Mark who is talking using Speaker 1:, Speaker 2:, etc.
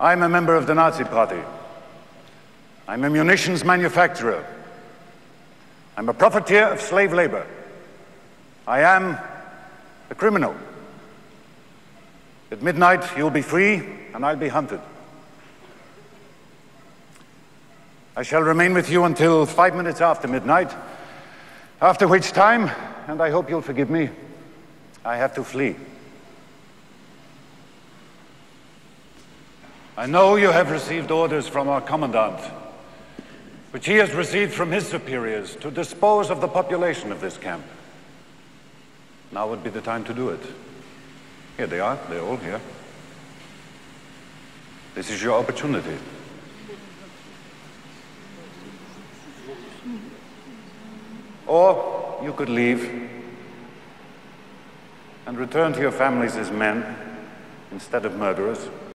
Speaker 1: I'm a member of the Nazi Party. I'm a munitions manufacturer. I'm a profiteer of slave labor. I am a criminal. At midnight, you'll be free, and I'll be hunted. I shall remain with you until five minutes after midnight, after which time, and I hope you'll forgive me, I have to flee. I know you have received orders from our commandant, which he has received from his superiors to dispose of the population of this camp. Now would be the time to do it. Here they are, they're all here. This is your opportunity. Or you could leave and return to your families as men instead of murderers.